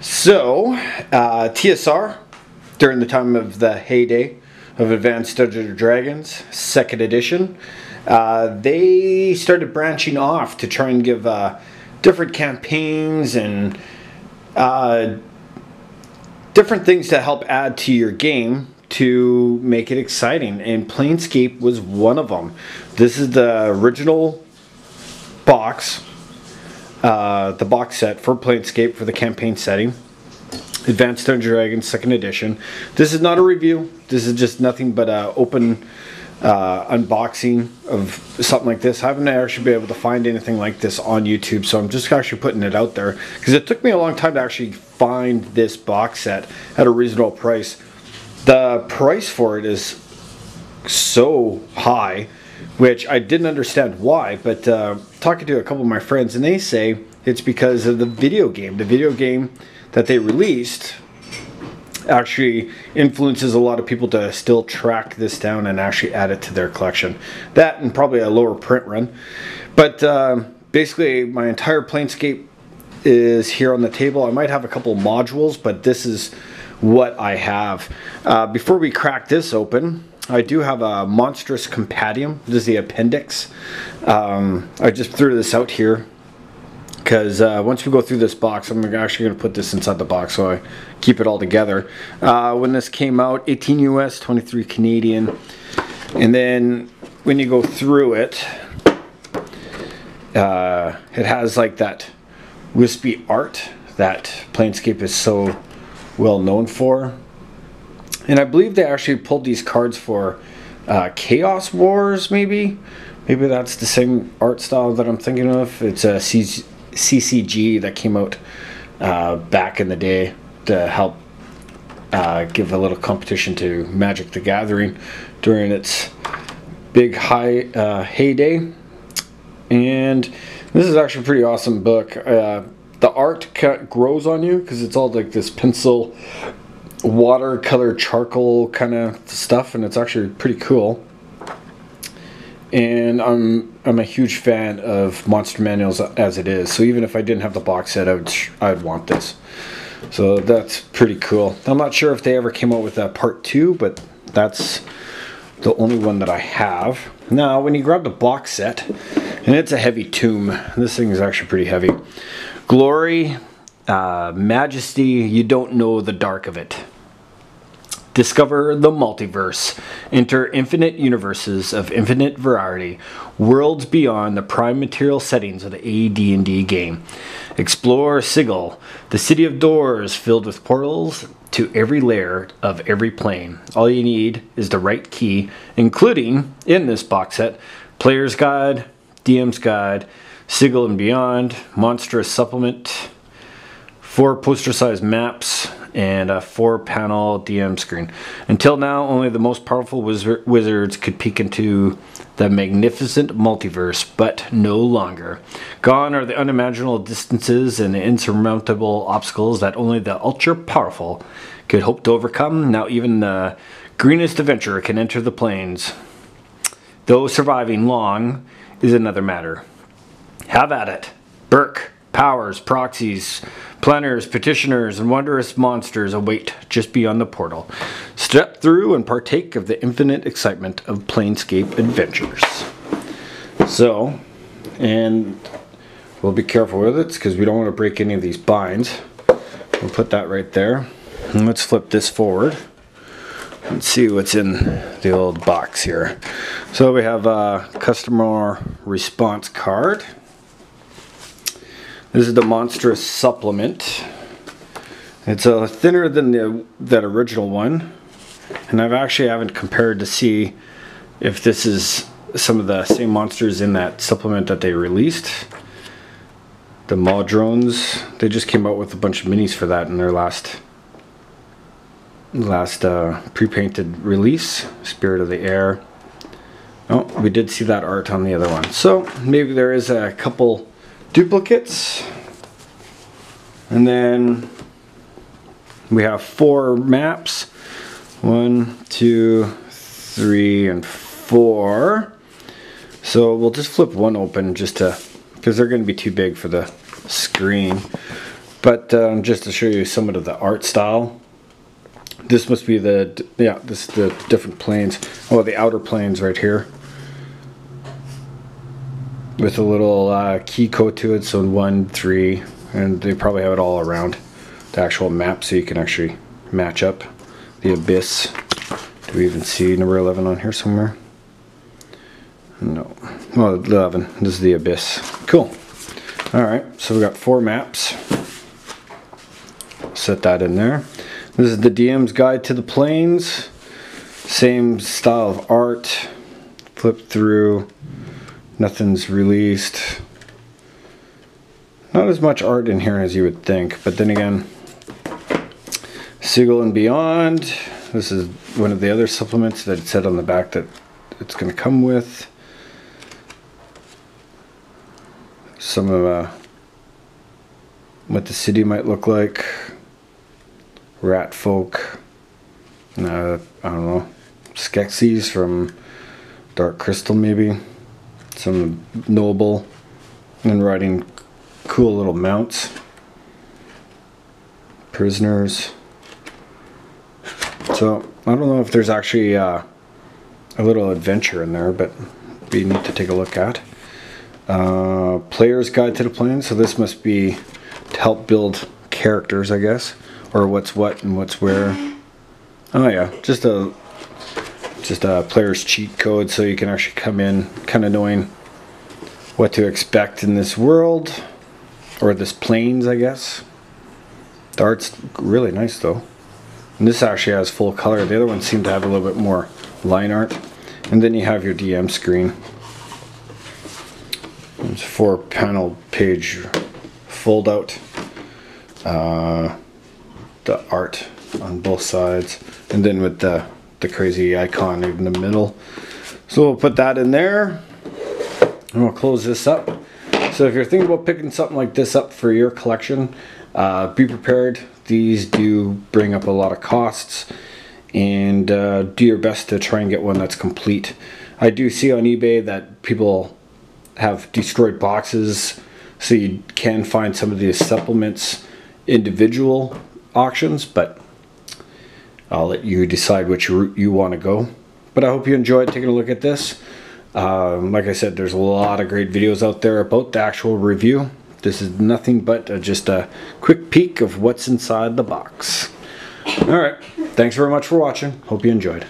So, uh, TSR, during the time of the heyday of Advanced Dungeons Dragons, second edition, uh, they started branching off to try and give uh, different campaigns and uh, different things to help add to your game to make it exciting. And Planescape was one of them. This is the original box uh, the box set for Planescape for the campaign setting. Advanced Dungeons Dragons second edition. This is not a review. This is just nothing but an open uh, unboxing of something like this. I haven't actually been able to find anything like this on YouTube, so I'm just actually putting it out there because it took me a long time to actually find this box set at a reasonable price. The price for it is so high which I didn't understand why, but uh, talking to a couple of my friends, and they say it's because of the video game. The video game that they released actually influences a lot of people to still track this down and actually add it to their collection. That and probably a lower print run. But uh, basically, my entire Planescape is here on the table. I might have a couple modules, but this is what I have. Uh, before we crack this open, I do have a monstrous compendium. This is the appendix. Um, I just threw this out here because uh, once we go through this box, I'm actually going to put this inside the box so I keep it all together. Uh, when this came out, 18 US, 23 Canadian. And then when you go through it, uh, it has like that wispy art that Planescape is so well known for. And I believe they actually pulled these cards for uh, Chaos Wars, maybe. Maybe that's the same art style that I'm thinking of. It's a C- CCG that came out uh, back in the day to help uh, give a little competition to Magic the Gathering during its big high uh, heyday. And this is actually a pretty awesome book. Uh, the art grows on you because it's all like this pencil watercolor charcoal kind of stuff and it's actually pretty cool. And I'm I'm a huge fan of monster manuals as it is so even if I didn't have the box set I would I'd want this. So that's pretty cool. I'm not sure if they ever came out with a part two but that's the only one that I have. Now when you grab the box set and it's a heavy tome this thing is actually pretty heavy. Glory uh, majesty you don't know the dark of it Discover the multiverse. Enter infinite universes of infinite variety, worlds beyond the prime material settings of the AD&D game. Explore Sigil, the city of doors filled with portals to every layer of every plane. All you need is the right key, including, in this box set, Player's Guide, DM's Guide, Sigil and Beyond, Monstrous Supplement, four poster-sized maps, and a four panel DM screen. Until now, only the most powerful wizard wizards could peek into the magnificent multiverse, but no longer. Gone are the unimaginable distances and insurmountable obstacles that only the ultra powerful could hope to overcome. Now, even the greenest adventurer can enter the planes. Though surviving long is another matter. Have at it. Berk, powers, proxies, planars, petitioners, and wondrous monsters await just beyond the portal. Step through and partake of the infinite excitement of Planescape adventures. So, and we'll be careful with it because we don't want to break any of these binds. We'll put that right there. And let's flip this forward and see what's in the old box here. So we have a customer response card. This is the Monstrous Supplement. It's uh, thinner than the, that original one. And I've actually haven't compared to see if this is some of the same monsters in that supplement that they released. The Modrons, they just came out with a bunch of minis for that in their last last uh, pre-painted release, Spirit of the Air. Oh, we did see that art on the other one. So maybe there is a couple duplicates. And then we have four maps. One, two, three, and four. So we'll just flip one open just to, because they're going to be too big for the screen. But um, just to show you somewhat of the art style, this must be the, yeah, this is the different planes. Oh, the outer planes right here. With a little uh, key code to it, so one, three, and they probably have it all around the actual map so you can actually match up the abyss. Do we even see number 11 on here somewhere? No. Well, 11. This is the abyss. Cool. All right, so we got four maps. Set that in there. This is the DM's Guide to the Planes. Same style of art. Flip through. Nothing's released. Not as much art in here as you would think, but then again, Sigil and Beyond. This is one of the other supplements that it said on the back that it's going to come with. some of uh, what the city might look like. Rat folk. Uh, I don't know. Skeksis from Dark Crystal, maybe. Some noble and riding cool little mounts. Prisoners. So I don't know if there's actually uh, a little adventure in there, but be neat to take a look at. Uh, player's guide to the plane. So this must be to help build characters, I guess, or what's what and what's where. Oh yeah, just a just a player's cheat code, so you can actually come in kind of knowing what to expect in this world or this planes, I guess. The art's really nice though. And this actually has full color. The other ones seem to have a little bit more line art. And then you have your DM screen. It's four panel page fold out. Uh, the art on both sides and then with the, the crazy icon in the middle. So we'll put that in there and we'll close this up. So if you're thinking about picking something like this up for your collection, uh, be prepared. These do bring up a lot of costs and uh, do your best to try and get one that's complete. I do see on eBay that people have destroyed boxes so you can find some of these supplements individual auctions but I'll let you decide which route you want to go. But I hope you enjoyed taking a look at this. Um, like I said there's a lot of great videos out there about the actual review. This is nothing but a, just a quick peek of what's inside the box. Alright thanks very much for watching. Hope you enjoyed